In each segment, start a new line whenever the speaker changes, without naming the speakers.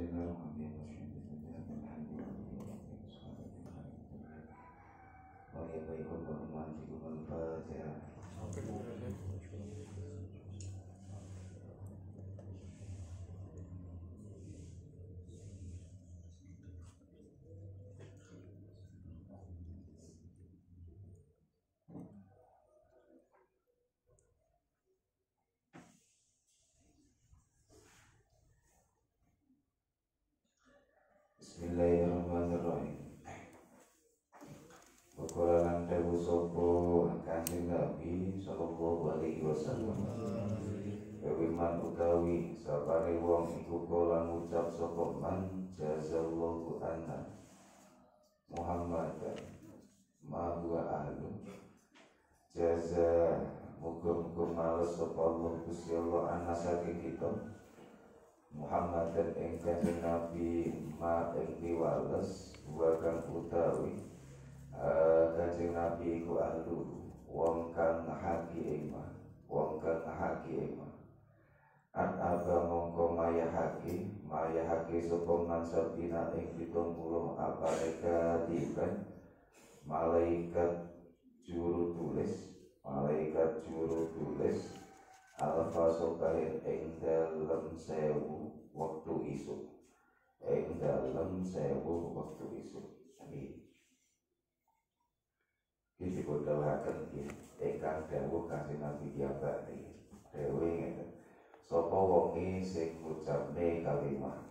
llegaron. Bismillahirrahmanirrahim. Wakala lan dewu sapa Kanjeng Nabi sallallahu alaihi wasallam. Dewi man utawi sapane wong iku kala ngucap sapa man jazallahu anna Muhammadan ma huwa ahlu jaza muga-muga males sapa Allah Gusti Allah anna saking kita Muhammad dan kanjeng Nabi ma ing piwales wa utawi eh, kanjeng Nabi iku ahlu wong kang haki ing ma wong kang haki ing ma An aba mongko maya haki maya haki sapa man sabina ing pitung puluh apa katiban malaikat juru tulis malaikat juru tulis alfa sokahin ing dalem sewu waktu isuk. Ing dalem sewu waktu isuk. Ini. Iki dikodawaken iki ingkang dawuh kanjeng Nabi Yabani dewe ngeten. Sapa wonge sing ngucapne kalimat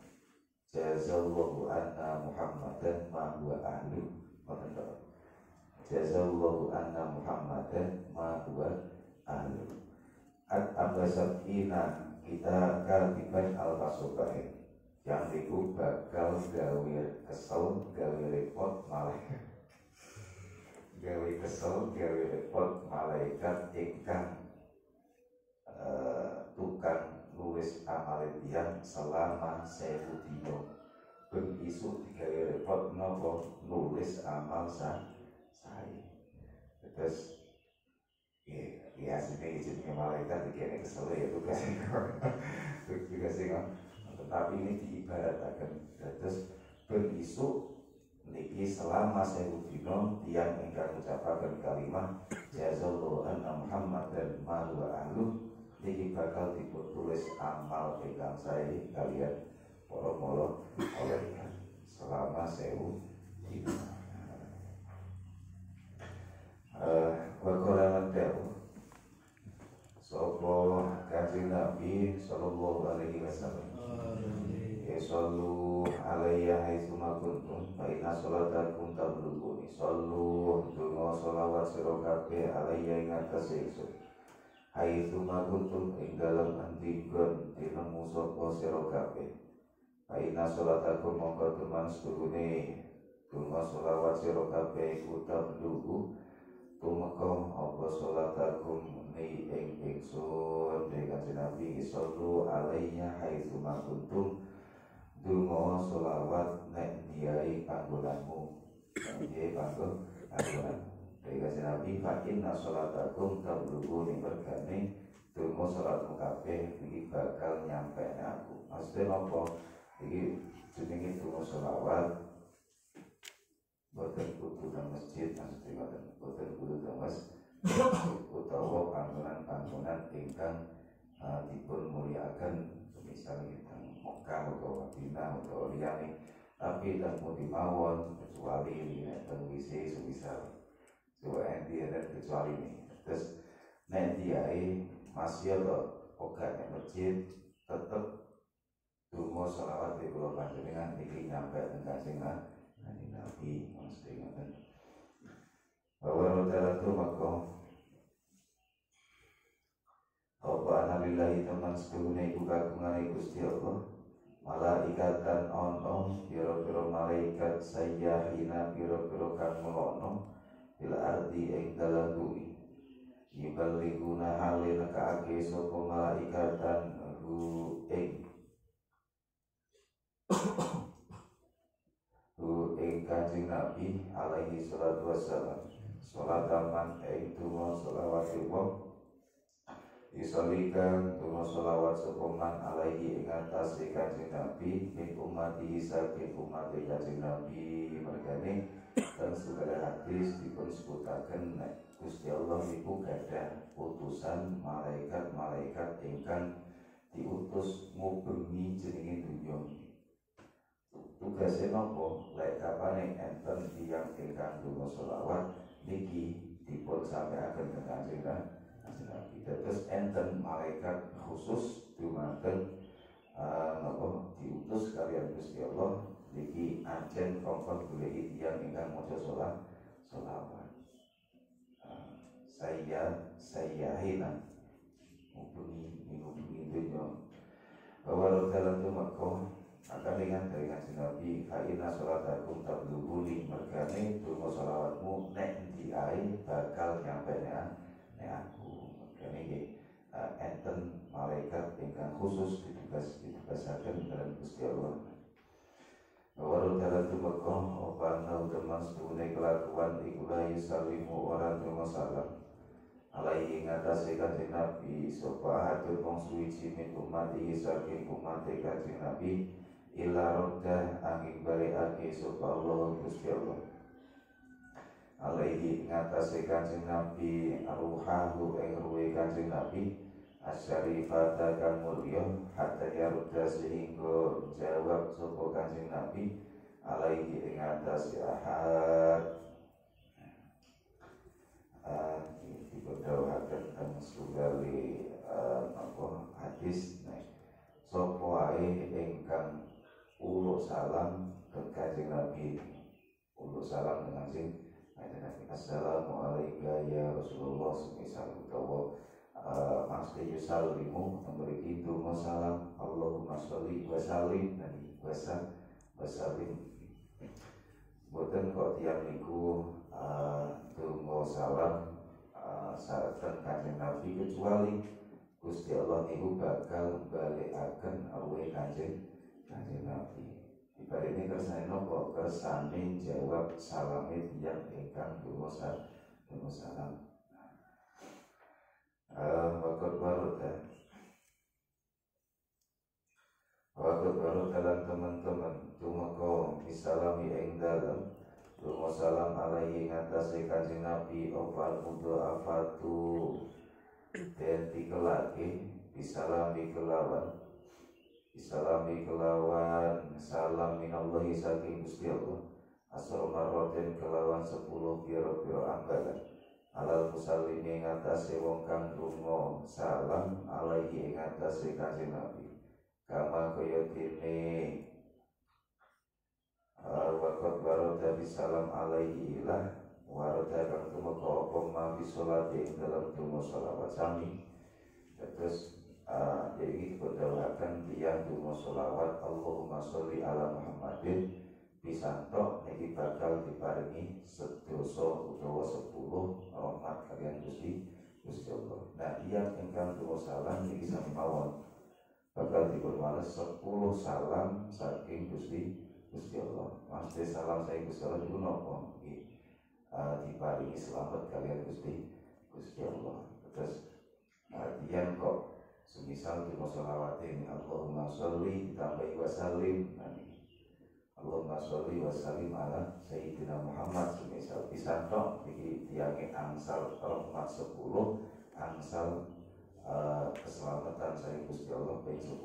jazallahu anna muhammadan ma huwa ahlu. Jazallahu anna muhammadan ma huwa ahlu at abasabina kita kaliban al pasukain yang itu bakal gawe kesel gawe repot malaikat. Gawe kesel gawe repot malaikat ingkang eh, tukang nulis amal yang selama sewu dino ben isu digawe repot nopo nulis amal sa saya terus ya ya sini jenisnya malaikat dikira kesel ya tugasnya tugasnya tetapi ini diibaratkan. Terus ben isu niki selama saya dino tiang ingkang ucapaken kalimat jazallahu anna Muhammad dan ma wa ahlu. Niki bakal ditulis amal ingkang saya kalian molo-molo oleh selama sewu dino wakola dawu Sopo kanjeng Nabi Sallallahu alaihi wasallam. Ya sallu alaiya haitsuma kuntum. Fa inna sholatakum tablughuni Sallu dungo sholawat sira kabeh alaiya ing atas ingsun Haitsuma kuntum ing dalem antigon tinemu sapa sira kabeh. Fa inna mongko teman Dungo sira kabeh tumeka apa salatakum ni ing ingsun dengan Nabi sallu alaiya haitsu ma kuntum donga selawat nek diai panggonanmu diai panggon panggonan dengan Nabi fa inna salatakum tablughu ni berkane donga salatmu kabeh iki bakal nyampe aku maksudnya apa iki jenenge donga selawat boten kudu nang masjid maksudnya boten boten kudu nang masjid utawa panggonan-panggonan ingkang uh, dipun muliakan misalnya tentang Mekah utawa Madinah utawa liyane. Tapi dan mau dimawon kecuali tentang WC semisal coba endi dan kecuali ini. Terus nanti ai masih ada ogat masjid tetap dungo sholawat di pulau panjenengan. Iki nyampe dengan singa Nabi mesti ngaten. Bahwa dalam tu maka apa analillahi teman seduhune iku kagungane Gusti Allah. Malaikatan ono pira-pira malaikat sayyahina pira-pira kang melono bil ardi ing dalam bumi. Yuballiguna halina kaake sapa malaikatan hu ing kanjeng Nabi alaihi salatu wassalam. Salat aman donga selawat wong Isolikan tuma solawat sokoman alaihi ing atas kanjeng Nabi min umati saking umat kanjeng Nabi mergane. Dan segala hadis dipun sebutaken nek Gusti Allah niku gadah putusan malaikat-malaikat ingkang diutus ngubengi jenenge dunya tugasnya nopo? Lek kapane enten tiyang ingkang donga selawat niki dipun sampaikan ke kanjeng Nabi terus enten malaikat khusus dumateng uh, nopo? Diutus kalian Gusti Allah niki ancen kongkon goleki tiyang ingkang maca salat selawat. Uh, saya saya hina menghubungi menghubungi dunia bahwa dalam tumakko akan dengan dari ngaji Nabi Fa'ina sholatakum tabluguni Mergane dungo sholawatmu Nek di air bakal nyampe ne aku. Mergane uh, enten malaikat ingkang khusus ditugas ditugasaken dalam Gusti Allah. Waru dalam tumeka opan nau teman setune kelakuan ikulah yusalimu orang tuma salam alaihi ngatasi kanjeng Nabi sopa hadir wong suwiji min umati saking umat kanjeng Nabi ila rodda angin balikake sopa Allah Gusti Allah. Alaihi ngatasi kanjeng Nabi ruhahu ing ruwe kanjeng Nabi asyarifata kang mulya hatta yarudda sehingga jawab sapa kanjeng Nabi alaihi ing atas ahad. Diberdawakan tentang sekali uh, apa hadis nek sapa uluk salam ke kanjeng Nabi. Uluk salam dengan sing kanjeng Nabi. Assalamualaikum ya Rasulullah. Semisal utawa uh, maksudnya yusallimu memiliki dungo salam Allahumma sholli wa salim nabi wasa wasalim Boten kok tiang niku uh, dungo salam uh, kanjeng Nabi kecuali Gusti Allah niku bakal balikaken awe kanjeng kanjeng Nabi. Ibarat ini kersane nopo? Kersane jawab salame tiang ingkang dungo salam. Waktu baru Waktu baru dalam teman-teman Tumako misalami ing dalam Tuma salam alaihi ngatasi kanjeng Nabi Ofal mudo afatu. Dan dikelaki Bisalami kelawan Bisalami kelawan Salam minallahi saking Gusti Allah. Asal marrotin kelawan sepuluh biro-biro ambalan. Alal musallimi ngatasi wong kang donga salam alaihi ngatasi kanjeng Nabi. Kama kaya dene uh, wakot warada salam alaihi ilah warada kang tumeka apa ma bisolati dalam donga selawat sami. Terus jadi berdoakan dia donga selawat Allahumma sholli ala Muhammadin pisanto niki bakal diparingi sedoso utawa sepuluh rahmat kalian Gusti Gusti Allah. Nah, yang ingkang tuwa salam niki sami mawon bakal dipun sepuluh salam saking Gusti Gusti Allah. Maksudnya salam saya Gusti Allah dulu nopo niki uh, diparingi selamat kalian Gusti Gusti Allah. Terus artian kok semisal di sholawat Allahumma sholli ditambahi wasalim nah Allahumma sholli wa sallim ala Sayyidina Muhammad. Semisal pisan tok iki tiange angsal rahmat 10 angsal uh, keselamatan saya Gusti Allah ping 10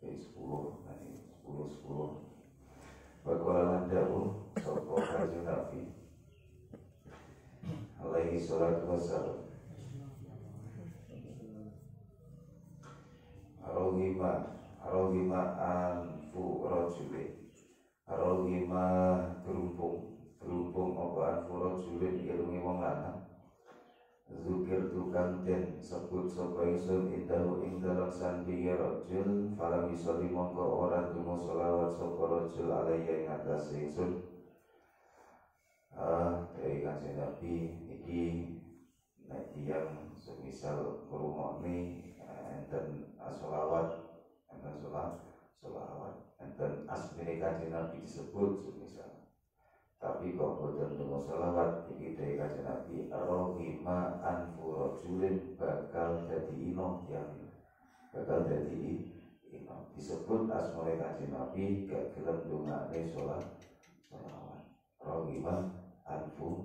ping 10 nanti 10 10 Bagaimana dahulu Sopo kanjeng Nabi. Alaihi salatu wassalam Arohima Arohima anfu rajulin Rohima gerumpung Gerumpung apa? Anfuro julin irungi wong lanang. Zukir tukang den sebut sopa ingsun indahu ing dalam sandi ya rojul Falam isoli mongko ora dungo solawat sopa rojul alaiya ing atas ingsun Ah, dari kanjeng Nabi Iki Nek tiang semisal nih Enten asolawat Enten solawat Solawat dan asmine kanjeng Nabi disebut semisal. Tapi kok boten dungo selawat iki dari kanjeng Nabi rohima anfu rajulin bakal jadi ino yang bakal jadi ino. Disebut asmane kanjeng Nabi gak gelem dungane sholat selawat rohima anfu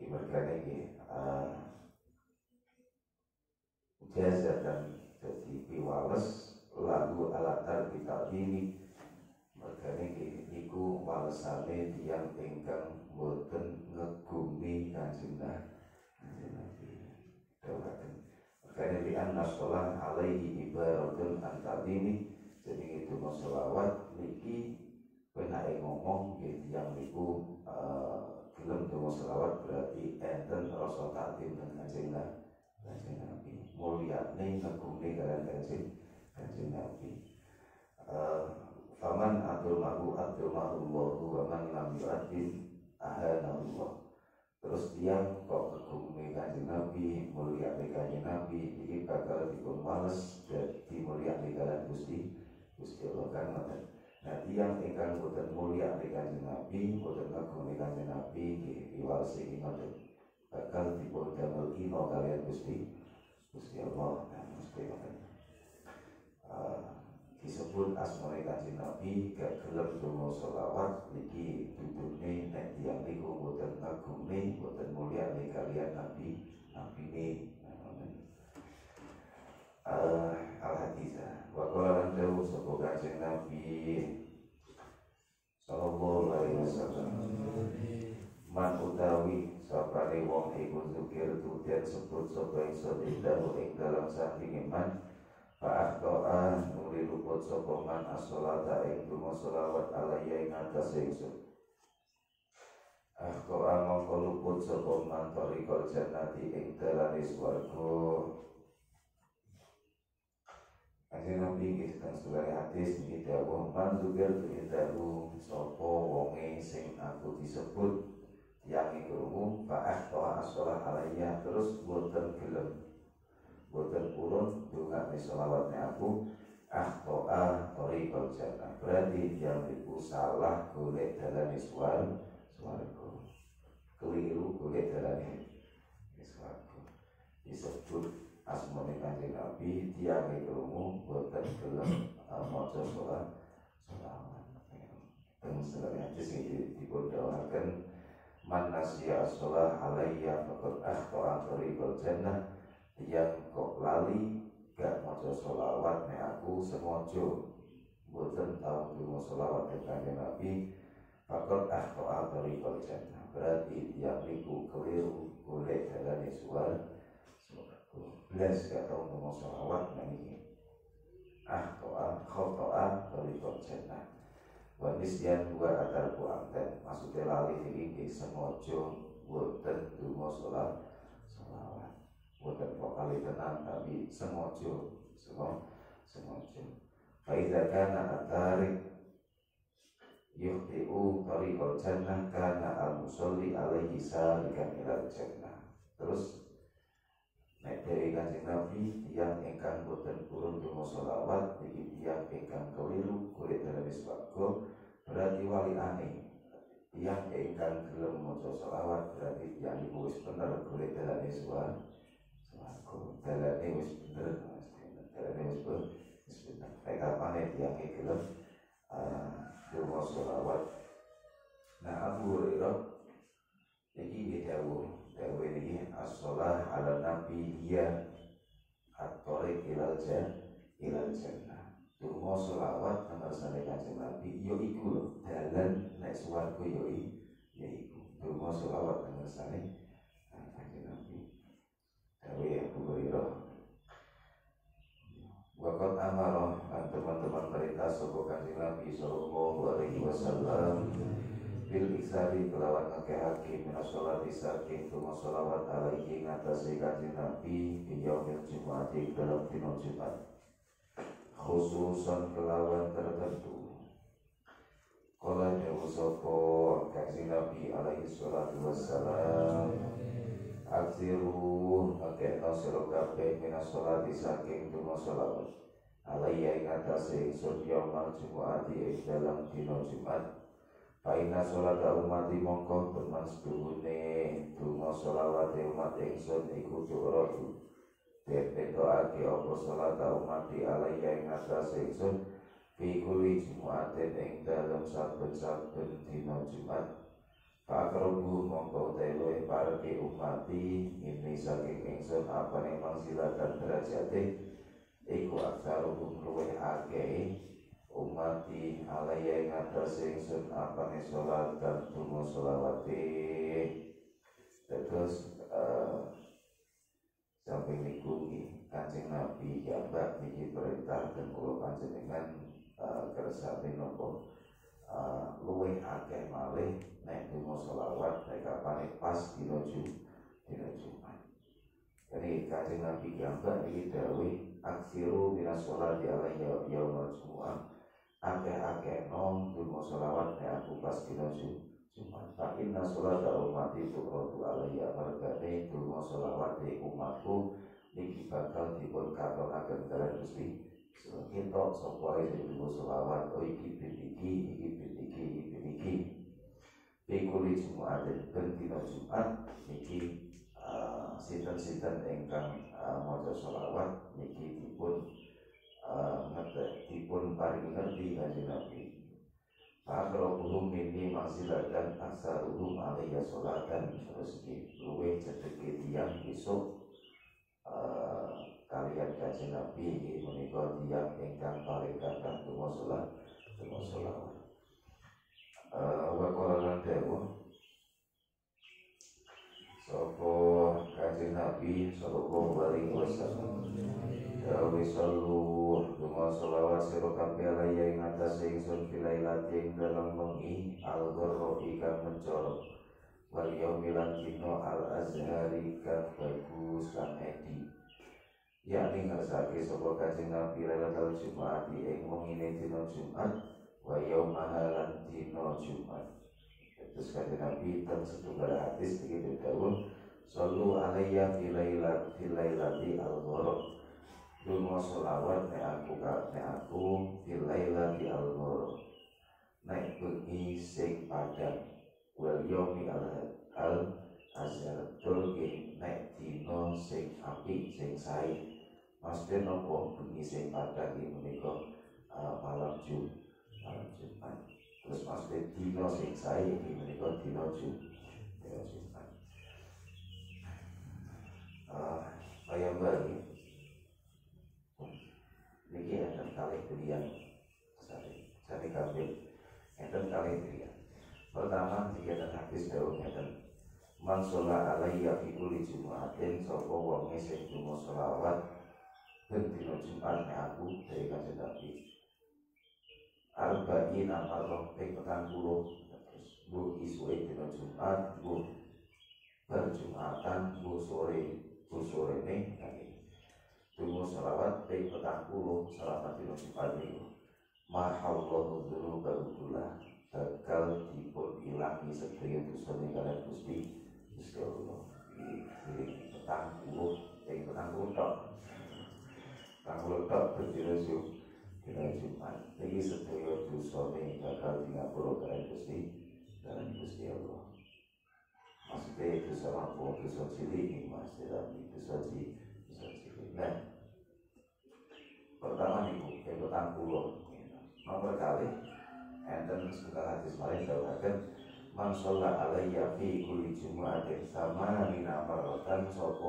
ibaratnya ini eh, uh, jazatan jadi piwales lagu alat kita ini. Makanya iku walesane tiang ingkang boten ngegumi kanjeng Nabi. Dawakan makanya di anna sholah alaihi ibaratun antadini jadi itu masolawat niki penaik ngomong gitu yang niku uh, film uh, selawat berarti enten rasa takdim dan kanjeng Nabi. Mulia nih ngegumi kalian kanjeng kanjeng Nabi. Faman atul mahu atul mahullahu wa man lam yu'adim ahanallah Terus dia kok kegumi kanjeng Nabi, mulia kanjeng Nabi, ini bakal dipun males dan dimulia kalian Gusti. Gusti Allah kan Nah tiang ingkang boten mulia kanjeng Nabi, boten kagumi kanjeng Nabi, diwalsi ngoten bakal dipun damel ino kalian Gusti Gusti Allah. Nah mesti ngoten. Uh, disebut asmane kanjeng Nabi gak gelem donga selawat niki dudune nek tiyang niku boten ngagumi boten mulia nih kalian Nabi Nabi ini uh, al hadisah wa qala lahu sapa kanjeng Nabi sallallahu alaihi wasallam man utawi sapane wong iku zikir tu den sebut sapa ingsun ing dalam samping man Pak doa nuli luput sapa man as-sholata ing donga selawat alaiya ing atas ingsun. Akhtoa mongko luput sapa man tariqal jannati ing dalane swarga. Kanjeng Nabi teng sebagai hadis niki dawuh man zuger indahu sapa wonge sing aku disebut yang iku fa akhtoa as-sholat alaiya. Terus boten gelem boten purun dunga selawatnya aku akhtoa toriqal jannah. Berarti yang itu salah golek dalane suar suarga. Keliru golek dalane suarga. Disebut asmane kanjeng Nabi tiang krungu boten gelem uh, maca salat selawat. Teng sedaya hadis iki dipun dawaken man nasiya as-shalah alayya faqad akhta'a tariqal jannah. Yang kok lali gak maca sholawat nek aku semojo boten tau sholawat kanjeng Nabi Fakot ahto abari jannah. Berarti tiap minggu keliru Golek dalane suar Belas gak tau dungo sholawat Nangi Ahto ahto abari jannah Wanisyan dua atar buanten Maksudnya lali ini semojo Boten dungo sholawat bukan kali tenang tapi semojo semua semojo Faidah kana atarik yuhti'u tariqal jannah kana al-musolli alaihi salikan ilal jannah. Terus Nek dari kanjeng Nabi yang engkang boten turun dungo solawat Niki tiang engkang keliru kulit dalam iswako Berarti wali aneh Tiang engkang gelem moco solawat Berarti tiang ibu wis bener kulit dalam iswako Selaku dalane wis bener, dalane wis bener, wis bener. Kayak kapan ya tiang gelem donga selawat. Nah Abu Hurairah iki dawuh, dawuh ini as-shalah ala nabi hiya at-tariq ilal ilal jannah. Donga selawat ngersane Kanjeng Nabi yo iku lho, dalan nek swarga yo iku. Donga selawat ngersane Dawi Abu Hurairah. Wakat amarah dan teman-teman mereka Sopo kanjeng Nabi Sallallahu alaihi wasallam Bil iksari kelawan ngake Minas sholat isaking Tuma sholawat alaihi ngatasi kanjeng Nabi Biyaumil Jumati dalam dino Jumat. Khususan kelawan tertentu. Kala dawu sopo kanjeng Nabi alaihi salatu wassalam. Aksiru Ngekekno sira minas sholati saking donga sholawat Alaiya ing atase ingsun yaumal jumuati ing dalam dina Jumat Aina sholat umati moko Tumas buhune Tunggu sholawat umat yang sun Iku turut Dete doa di opo sholat umati Alaya yang ngata seksun Bikuli jumatin Yang dalam sabun-sabun Dino jumat. Pakrebu mongko telu yang parke umati ini saking ingsun apa nih mang silakan derajatin Iku aksarubun luwe akei umati alaya ing atase ingsun apane salat dan donga selawate terus uh, samping niku Kanjeng Nabi ya mbak niki perintah dan kula panjenengan uh, kersane napa? Uh, luwih akeh malih nek donga selawat nek kapane pas dina dina Jumat. Jadi kajian Nabi gambar ini dawe aksiru minas sholat di ala yaumul jumu'ah Ake-ake nom dungo sholawat ne aku pas dino Jumat Fa inna sholat umat itu rodu alaiya Mergane dungo sholawat di umatku Niki bakal dipun katon akan kalian gusti. Kita sopoi dungo sholawat Oh iki bin iki, iki iki, iki bin iki. Bikuli Jumu'atin ben dino Jumat Niki uh, sinten-sinten ingkang uh, maca selawat niki dipun dipun paring ngerti kanjeng Nabi. Fakrobuhum ini maksilatan aksaruhum alaiya sholatan. Terus di luwe cedeki tiang besok uh, Kalian kanjeng Nabi ini menikah tiang ingkang paling kata Tunggu sholat Tunggu sholawat. Wakolan dewa Sopo kaji Nabi Sallallahu alaihi wasallam. Dawi sallu Dunga salawat siro kabe alaya Ing atas ingsun filailat Ing dalam mengi Al-Gharro ikan mencorok Wal yaumilan kino al-azhari Kan bagus kan edi. Yakni ngersake sapa kanjeng Nabi lailatul Jumat ing wengine dina Jumat wa yaumahalan dina Jumat Terus kata Nabi dan setunggal hadis begitu dahulu Sallu alaiya filailat filailati al-ghorab Dungo solawat ne aku ne aku filailati al-ghorab Naik bengi sing padang. Wal yomi al al azhar Tulki naik dino sing api sing sai Maksudnya nopo? Bengi sing padang ini menikah Jum malam Jumat terus maksudnya dino sing saya ini menikah dino jum dino jumat uh, ayam bagi niki enten kali pilihan sari sari kabel enten kali pilihan pertama jika ada hadis daun enten man sholat alaiya fi kulli jumu'atin sapa wong sing dungo selawat ben dina Jumat aku dari kanjeng Nabi arba'in amarroh ping petang puluh. Terus bu isue dina Jumat bu berjumatan bu sore bu sore nih lagi. Tunggu salawat petang puluh selamat dina Jumat niku mahallahu dulu barulah bakal dipun ilangi sedaya dosa kalian Gusti Gusti Allah. Petang puluh petang puluh tok. Petang puluh tok berdina Dina Jumat iki sedaya dosane bakal dingapura kalian Gusti dalam Gusti Allah. Maksudnya dosa mampu dosa cilik mas dalam dosa nah pertama niku petang puluh. Nomor kali enten sebuah hadis lain dawakan man sholla alayya fi kulli jumu'atin sama mina marotan sapa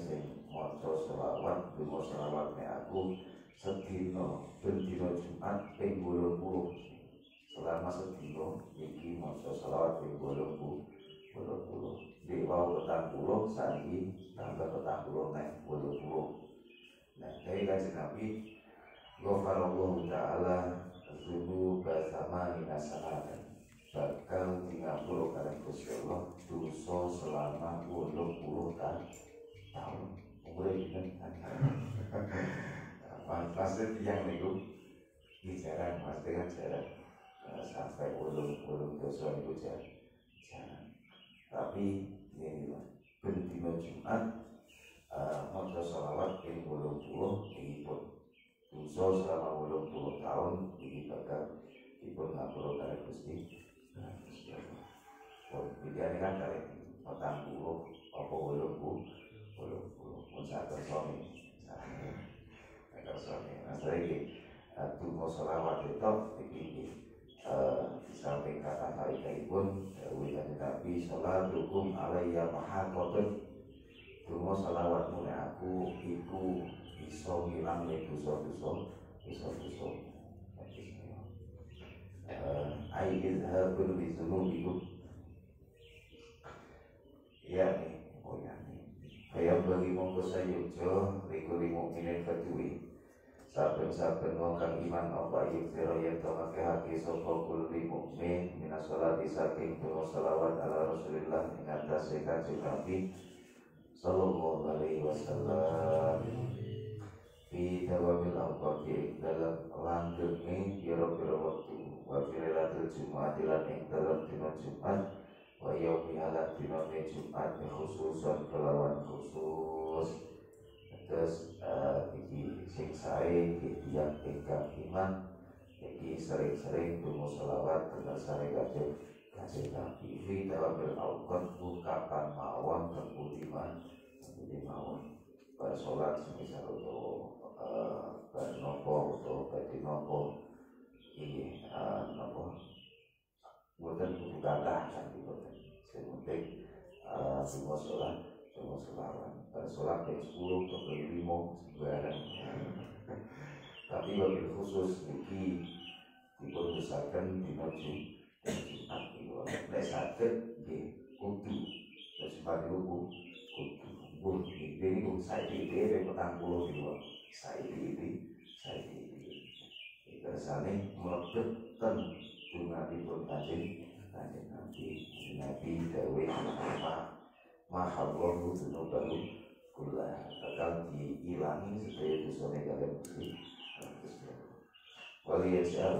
sing selawat selawat me aku sedino ben dina Jumat ping 80 selama sedino iki maca selawat ping 80 80 di wau petang puluh saiki tambah petang puluh nek 80 nah dari kanjeng Nabi Ghafarallahu ta'ala Zulu bersama minasaatan Bakal tinggal kalian Gusti Allah Dosa selama 80 tahun. Umurnya gini Pasti yang itu Bicara pasti kan jarak Sampai ulung-ulung dosa itu jalan Tapi ini lah Bentino Jumat Mojo salawat Ini ulung puluh Ini pun dosa selama ulung puluh tahun ini bakal dipun ngapura kali Gusti. Gusti Allah. Oh, pilihan kan kali petang puluh apa ulung puluh? Ulung puluh. Pun sakit suami suami. Nah saiki tunggu selawat itu begini di samping kata kaidah pun Wihani Nabi Salat hukum alaiya maha kotor Tunggu selawat mulai aku Iku iso ngilang dosa-dosa dosa-dosa. Uh, ai idhabun bi dzunubikum ya nih oh ya nih. Kayak bagi mongko sayujo likuli mukminin kedui saben-saben wong kang iman apa yukfiro yen to ngakehake sapa kulli mukmin minas sholati saking donga selawat ala Rasulillah ing atase kanjeng Nabi sallallahu alaihi wasallam. Fi dawamil awqati dalam langgenge pira-pira wektu wa fi lailatul lan ing dalam dina Jumat wa yaumi halat dina Jumat khususan kelawan khusus terus uh, iki sing sae yang ingkang iman iki sering-sering dungo selawat tentang sare kaje kaje nabi. Fi dalam berauqat kapan mawon kebudiman kebudi mawon bar salat semisal untuk uh, bar nopo atau badi nopo iki nopo. Bukan kudu kata kan boten sing penting dungo salat dungo selawat sholat jam 10 atau jam 5 sembarang tapi wabil khusus niki diputusaken dina Jumat niku nek saged nggih kudu. Wis pati kudu kudu ini niku saiki dhewe petang puluh niku saiki iki saiki iki. Kersane mlebet ten dunganipun kanjeng kanjeng Nabi. Nabi dawuh mahallahu dzunubahu kula bakal diilangi supaya dosane kalian mesti waliyasal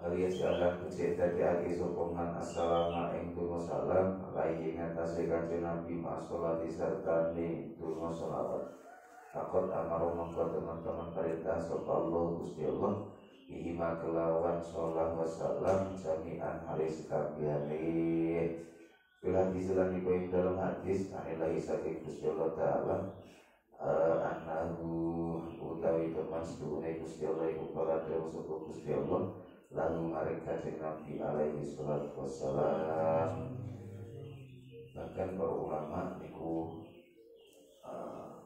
Waliyasal lan kucek tadi agi sokongan assalamu ing dungo salam Alaihi ngatasi kanjeng Nabi ma'asolati serta ni dungo salawat Takut amaru mengkau teman-teman perintah Sopa Allah Allah Ihima kelawan sholat wassalam Jami'an hari sekabiani Bila disilan iku ing dalam hadis anilahi saking Gusti Allah taala uh, anahu utawi teman sedune Gusti Allah iku kala dewa sapa Gusti Allah lalu maring kanjeng Nabi alaihi salatu wassalam. Bahkan para ulama niku uh,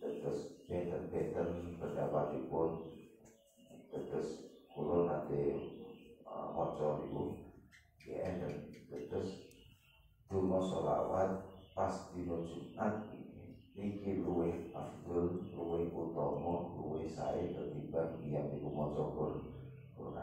terus beten-beten pendapatipun terus kula nate uh, maca niku ya enten terus Dungo sholawat pas dino Jumat iki luwe afdol, luwe utama, luwe sae ketimbang yang iku maca Quran.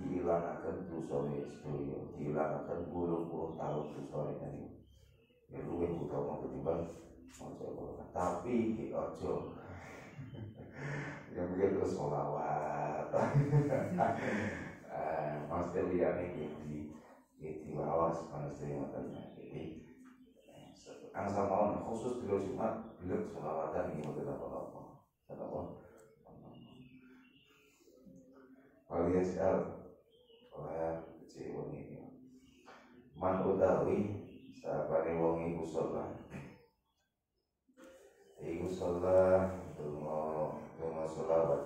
Diilangaken dosane sedaya, diilangaken puluh-puluh tahun dosane niki. Ya luwih utama ketimbang Quran. Tapi ki ojo yang mungkin terus selawat. Eh, maksudnya liyane iki di wawas maksudnya ngoten ini angsal mawon khusus di Jumat bila selawatan ini mungkin apa-apa apa Waliyasal oleh si wong ini. Man utawi sabane wong iku sholat. Iku sholat donga donga sholawat.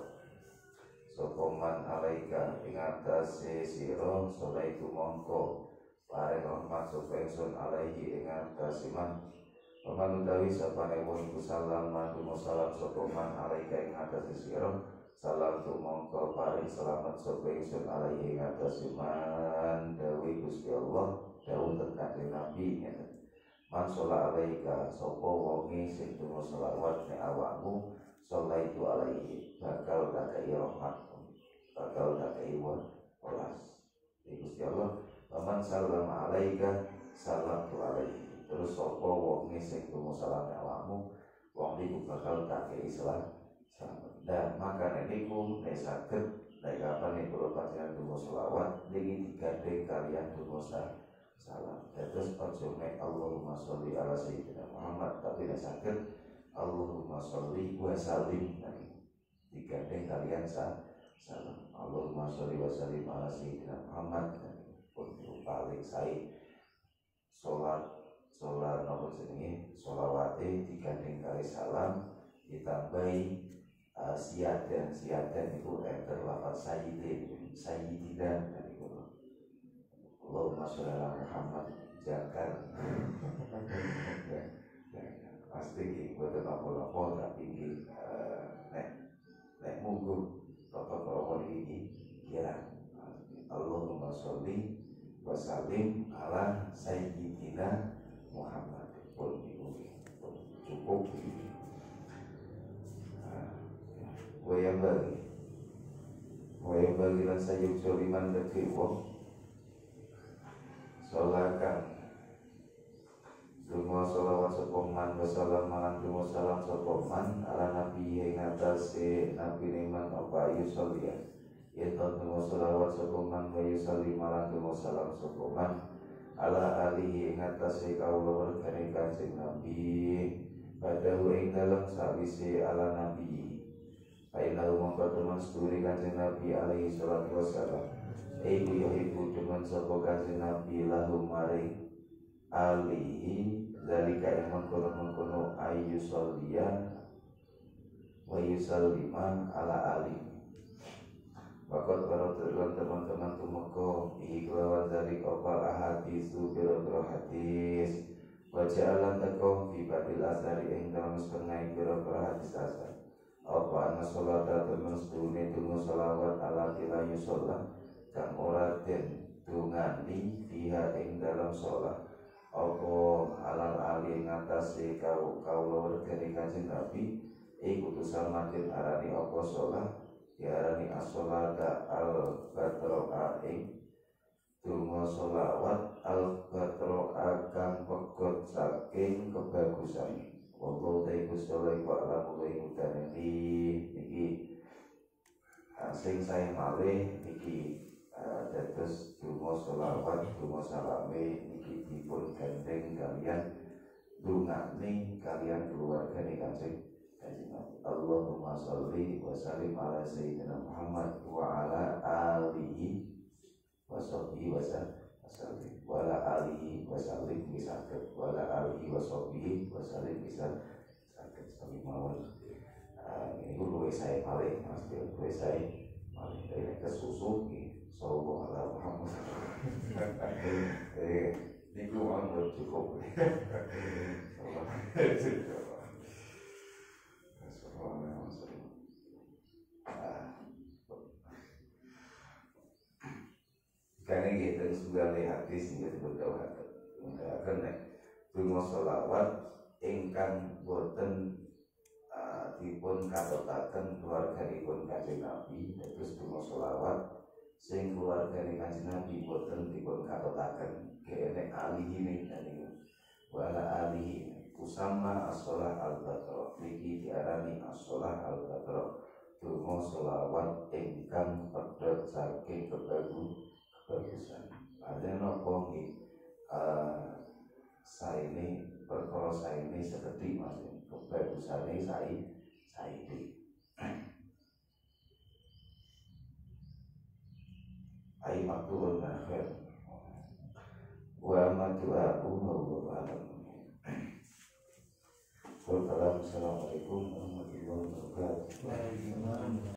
Sokoman alaika ing atase sira mongko. Rahmat sapa alaihi ing atasiman Paman utawi sapane wong iku salam mandu salam sapa man alaika ing salam tumangka paring selamat sapa ingsun alaihi ing atasiman dawi Gusti Allah dawuh tekan Nabi ngeten. Man sholat alaika sapa wonge sing donga selawat ning awakmu itu alaihi bakal dakai rahmat bakal dakai welas. Gusti Allah Paman salam alaika salam tu alaihi. Terus sopo wong sing tumu salam awakmu Wong niku bakal kakek Islam selamat Dan maka nek saged nek kapan nek kula panjenengan tumu selawat niki digandeng kalian tumu salam. Terus ojo nek Allahumma sholli ala sayyidina Muhammad. Tapi nek saged Allahumma sholli wa salim Digandeng kalian salam. Allahumma sholli wa sallim ala sayyidina Muhammad. Untuk paling saya. Sholat sholat nopo jenenge sholawate digandeng kali salam ditambahi uh, siadan siadan itu enter lafaz sayyidin sayyididan dan itu. Allahumma sholli Muhammad jakar. Pasti buat nopo-nopo tapi uh, nek nek munggu Bapak Bapak ini kira. Allahumma sholli wa sallim ala sayyidina Muhammad. Pun cukup wayang bagi wayang bagi lan sayuk soliman deke wong. Solakan. Dungo salawat sopoman Wasalam malan salam sopoman Ala nabi yang atase Nabi neman apa ayu solia. Yaitu dungo salawat sopoman Wa yusalli malan dungo salam Ala alihi yang atase Kaulah berkani kancing nabi. Padahu ing dalam sawise ala nabi Fainahu mengkotuman seturi kancing nabi Alaihi salatu wassalam. Ibu yohibu cuman sopo kancing nabi Lahu maring alihi zalika yang mengkono mengkono ayu solia wa yusallima ala ali. Wakot para teman-teman tumeko Ihi kelawan dari opal ahadisu biro-biro hadis. Wajah alam tekom Fi batil asari Yang dalam setengah biro-biro hadis asar Apa anna sholat Temen sedune tunggu sholawat Ala tila yusolah Kang ora den Tungani Fiha ing dalam sholat. Apa alal ali ngatasi kau kau lor kini kanjeng Nabi? Iku tusamatin arani apa sholat? Diarani as-sholata al-batro'a ing Dungo sholawat al-batro'a kang pegot saking kebagusan Wallahu taiku sholai wa alamu laimu danani Niki Sing saya malih Niki Dados dungo sholawat Dungo salame Niki dipun gandeng kalian Dungane kalian keluarga nih kanjeng Allahumma sholli wa sallim ala sayyidina Muhammad wa ala alihi wa sahbihi wa sallim wa ala alihi wa sallim misalkan wa ala alihi wa sahbihi wa sallim misal sakit sebagai mawon ini gue saya paling mas gue saya paling dari kesusu sallallahu ala Muhammad ini gue belum cukup karena kita sudah lihat hadis ini berdoa mengatakan nek dungo selawat ingkang boten dipun katotaken keluarga dipun kanjeng Nabi terus dungo selawat sing keluarga kanjeng Nabi boten dipun katotaken kene alihi ning wala alihi. Kusama as-sholah al-batra niki diarani as-sholah al-batra dungo selawat ingkang pedhot saking kebagu kebagusan ada nopo nggih uh, saya ini perkara saya ini seperti maksudnya ini saya saya ini ay makturun akhir. Wa matu'ahu wa alam. Assalamualaikum warahmatullahi wabarakatuh.